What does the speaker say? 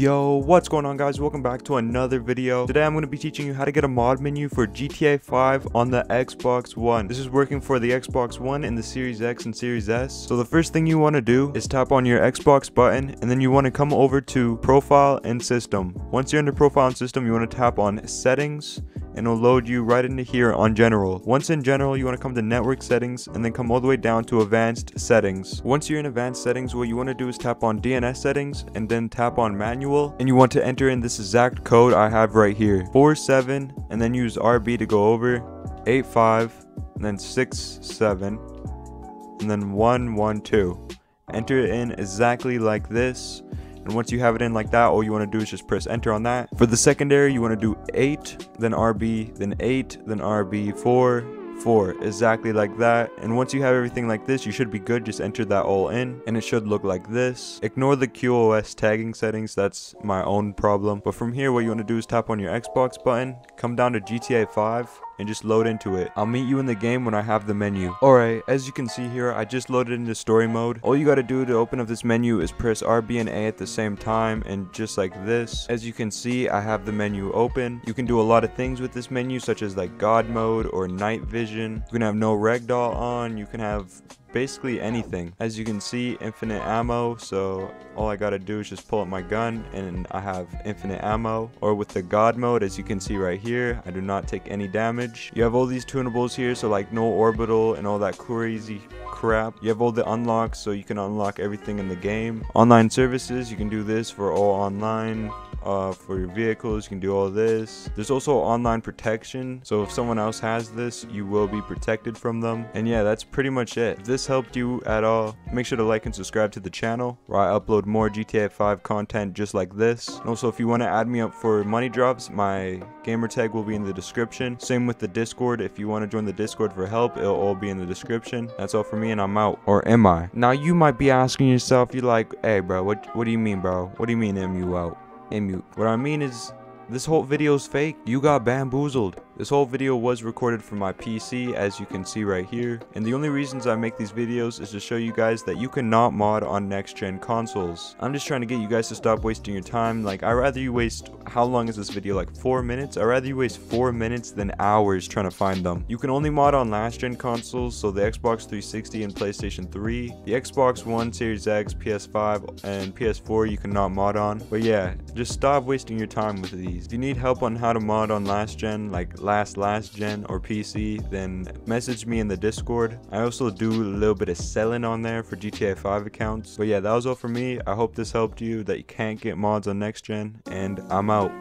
Yo, what's going on guys? Welcome back to another video. Today I'm going to be teaching you how to get a mod menu for GTA 5 on the Xbox One. This is working for the Xbox One and the Series X and Series S. So the first thing you want to do is tap on your Xbox button and then you want to come over to Profile and System. Once you're under Profile and System, you want to tap on Settings and it'll load you right into here on general. Once in general, you want to come to network settings and then come all the way down to advanced settings. Once you're in advanced settings, what you want to do is tap on DNS settings and then tap on manual and you want to enter in this exact code I have right here. 47 and then use RB to go over 85 and then 67 and then 112. Enter it in exactly like this and once you have it in like that, all you want to do is just press enter on that. For the secondary, you want to do 8, then RB, then 8, then RB, 4, 4 exactly like that. And once you have everything like this you should be good. Just enter that all in and it should look like this. Ignore the QoS tagging settings. That's my own problem. But from here what you want to do is tap on your Xbox button come down to GTA 5 and just load into it. I'll meet you in the game when I have the menu. Alright, as you can see here, I just loaded into story mode. All you gotta do to open up this menu is press RB and A at the same time and just like this. As you can see, I have the menu open. You can do a lot of things with this menu such as like God mode or night vision. You can have no ragdoll on. You can have basically anything. As you can see, infinite ammo, so all I gotta do is just pull up my gun and I have infinite ammo. Or with the God mode, as you can see right here, I do not take any damage. You have all these tunables here, so like no orbital and all that crazy crap. You have all the unlocks, so you can unlock everything in the game. Online services, you can do this for all online uh, for your vehicles. You can do all this. There's also online protection. So if someone else has this, you will be protected from them. And yeah, that's pretty much it. If this helped you at all, make sure to like and subscribe to the channel where I upload more GTA 5 content just like this. And also if you want to add me up for money drops, my gamer tag will be in the description. Same with the Discord. If you want to join the Discord for help, it'll all be in the description. That's all for me and I'm out. Or am I? Now you might be asking yourself, you're like, hey bro, what, what do you mean bro? What do you mean am you out? mute. What I mean is, this whole video is fake. You got bamboozled. This whole video was recorded from my PC as you can see right here and the only reasons I make these videos is to show you guys that you cannot mod on next gen consoles. I'm just trying to get you guys to stop wasting your time like i rather you waste how long is this video like 4 minutes? i rather you waste 4 minutes than hours trying to find them. You can only mod on last gen consoles so the Xbox 360 and PlayStation 3, the Xbox One Series X, PS5 and PS4 you cannot mod on. But yeah, just stop wasting your time with these. If you need help on how to mod on last gen like last last gen or PC, then message me in the Discord. I also do a little bit of selling on there for GTA 5 accounts. But yeah, that was all for me. I hope this helped you that you can't get mods on next gen, and I'm out.